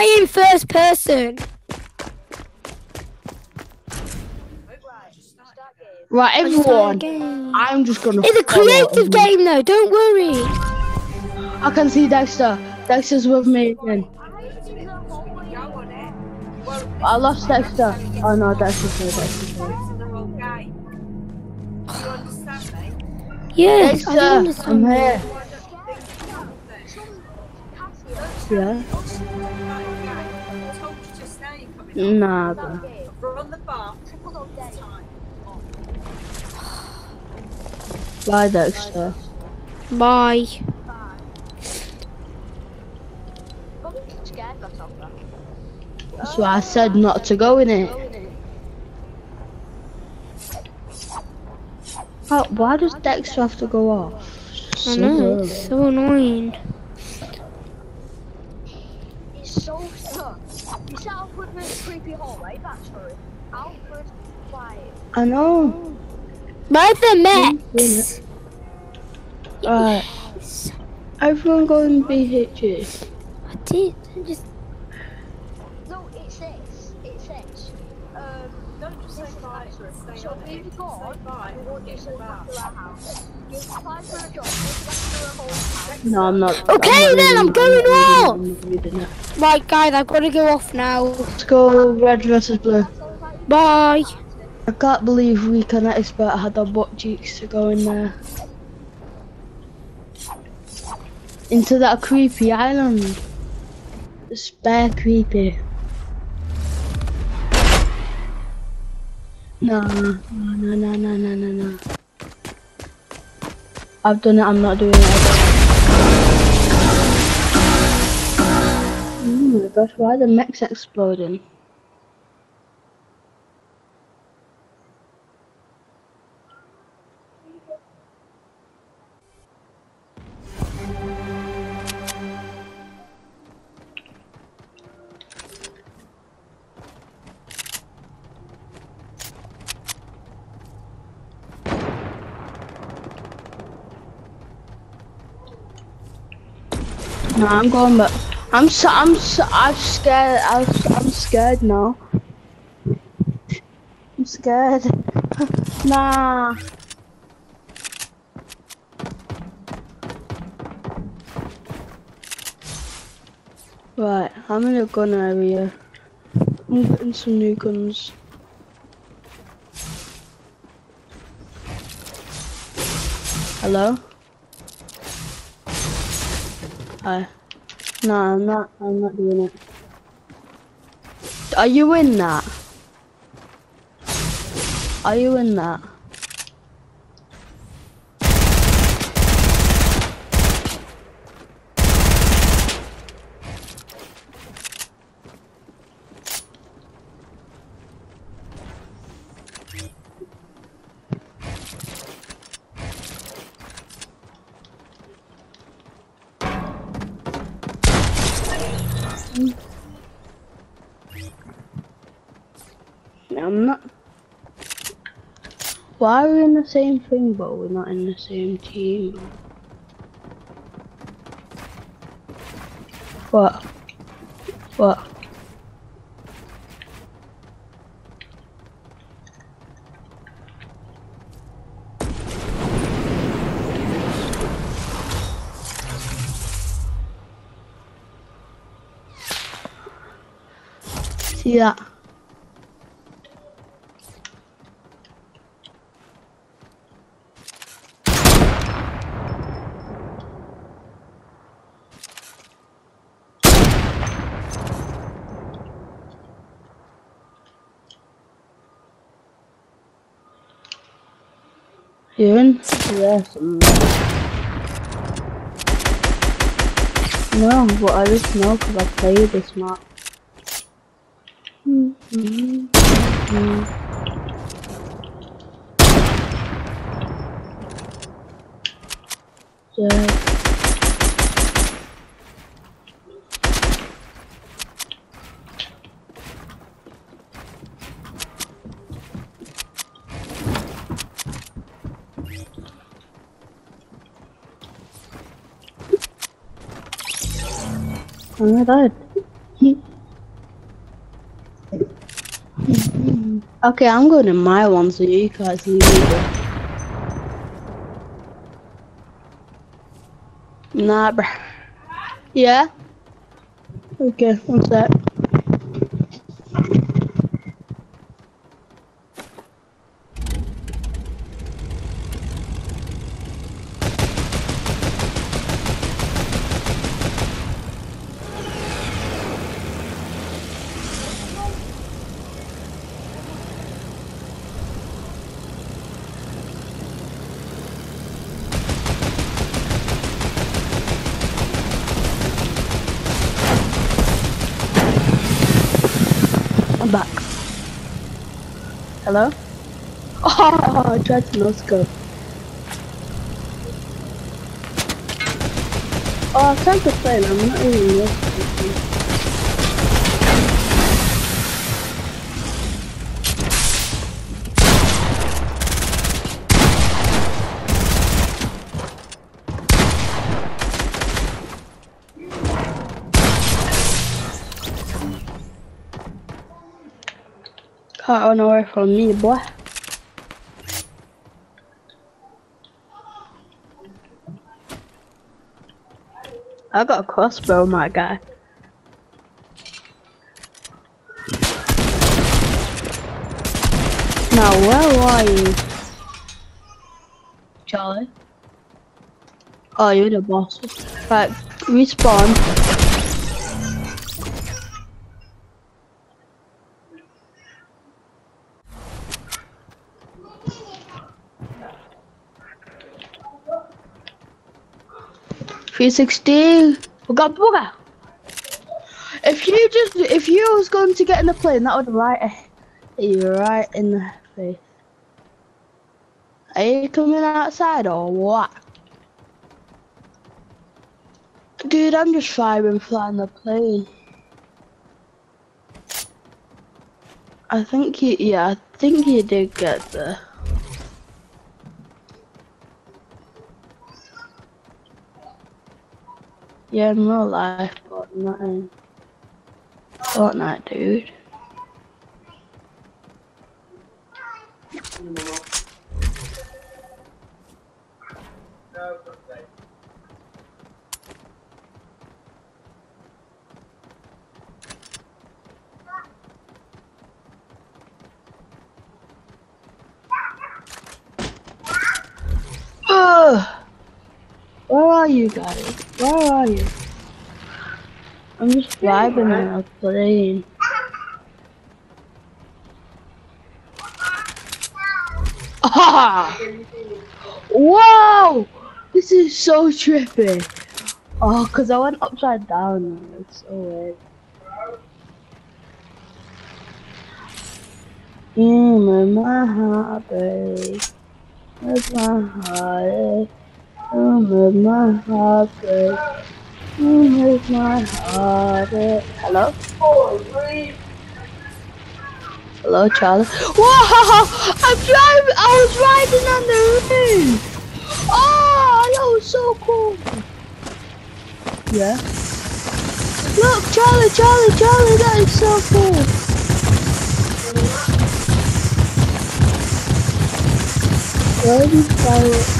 playing first person. Right, I just started everyone. I'm just gonna. It's a creative game though. Don't worry. I can see Dexter. Dexter's with me again. I lost Dexter. Oh no, Dexter's here. Dexter's here. the whole game. Do you understand me? Yes, Dexter, I'm here. Yeah. Time. Bye, Dexter. Bye. That's why I said not to go in it. Oh, why does Dexter have to go off? I know. It's so annoying. It's so stuck. You set up with this creepy hallway, backstory. Alfred, like, I know. By the max. Alright. Everyone go and BHG. I did. I just. no, it's this. It's this. Um, Don't just say bye. Stay on it. Say bye. we want you Get to the look bar. after our house. You apply for a job, look after a whole house. No, I'm not. Okay, I'm not then, I'm going I'm off. reading- I'm not reading it. Right, guys, I've got to go off now. Let's go red versus blue. Bye. I can't believe we can expert had our butt cheeks to go in there. Into that creepy island. It's bare creepy. No, no, no, no, no, no, no. I've done it, I'm not doing it again. Oh my gosh, why are the mechs exploding? No, I'm going back. I'm so, I'm so, I'm scared. I'm, I'm scared now. I'm scared. nah. Right, I'm in a gun area. I'm getting some new guns. Hello? No, I'm not. I'm not doing it. Are you in that? Are you in that? No, I'm not. Why are we in the same thing, but we're not in the same team? What? What? See that? You in? Yes. No, but I just know because I play this map. Yeah. Oh my god. Okay, I'm going to my one so you guys leave me. Nah, bruh. Yeah? Okay, one sec. I'm back. Hello? Oh, I tried to no scope. Oh, I can't complain. I'm not even no. Can't run away from me, boy. I got a crossbow, my guy. Now, where are you? Charlie? Oh, you're the boss. Right, respawn. Three sixty. We got booger. If you just, if you was going to get in the plane, that would right you right in the face. Are you coming outside or what? Dude, I'm just vibing flying the plane. I think you, yeah, I think you did get there. Yeah, in real life, but not in Fortnite, dude. Where are you guys? Where are you? I'm just vibing a plane. Ah! Whoa! This is so trippy. Oh, cause I went upside down. It's so weird. Mm, where my heart break. Where's my heart? Oh, where's my heart break. Oh, where's my heart break. Hello? Hello, Charlie. Whoa! I'm driving. I was riding on the roof. Oh, that was so cool. Yeah. Look, Charlie, Charlie, Charlie. That is so cool. Where did Charlie?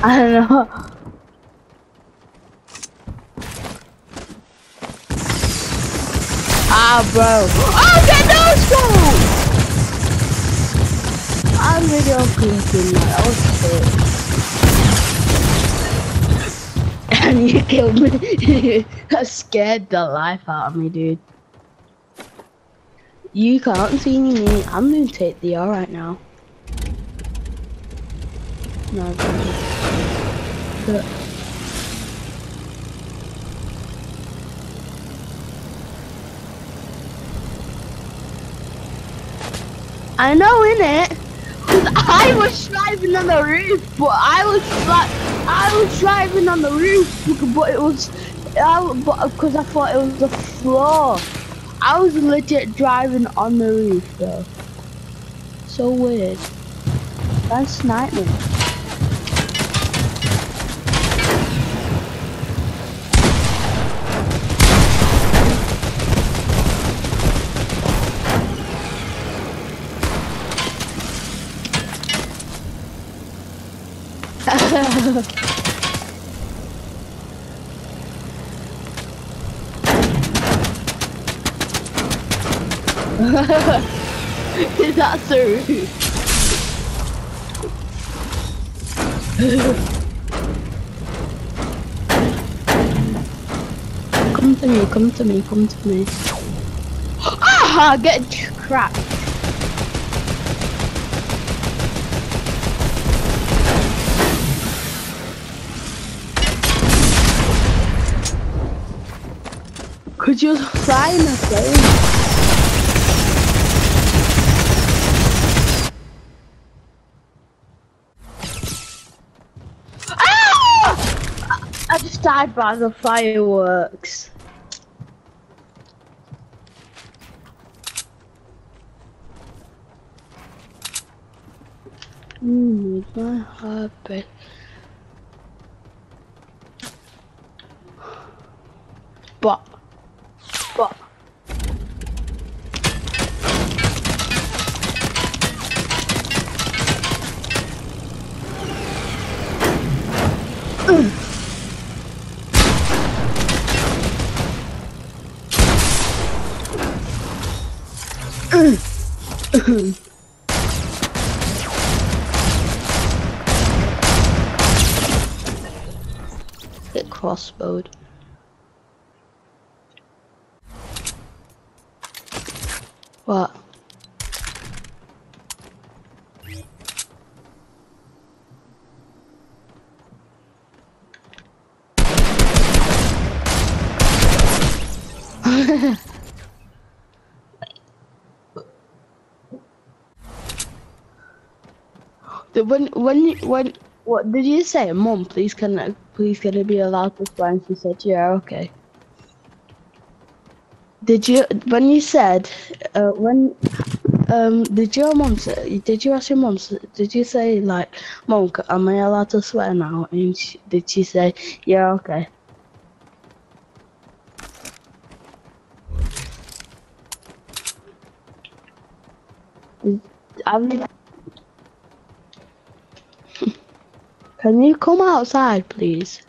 I don't know. Ah, bro. Oh, get no scope! I'm creeping now. That was sick. and you killed me. that scared the life out of me, dude. You can't see me. I'm gonna take the R right now. No, I know in it. Cause I was driving on the roof, but I was I was driving on the roof, but it was, I, but because I thought it was the floor. I was legit driving on the roof though. So weird. Guy sniped me. that so rude. come to me, come to me, come to me. Ah, get crap. Could you fly in the plane? Ah! I just died by the fireworks. Mm, my heartbeat. But. Get crossbowed. What? When when when what did you say, Mom? Please can I- please can I be allowed to fly? And she said, Yeah, okay. Did you when you said uh, when um did your mom say did you ask your mom did you say like mom am I allowed to swear now and she, did she say yeah okay I'm, can you come outside please?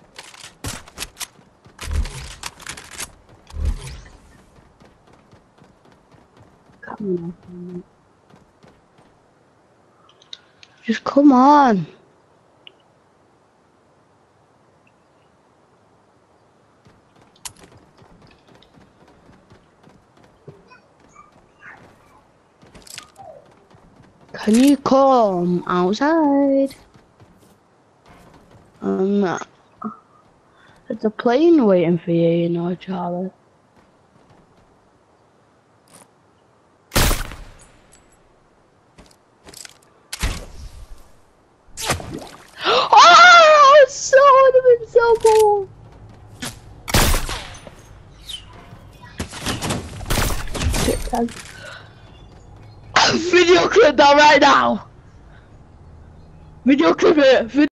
Come on. Just come on. Can you come outside? Um, there's a plane waiting for you, you know, Charlie. Oh, so would so cool. Video clip that right now. Video clip it.